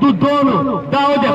do dono da Odebrecht. É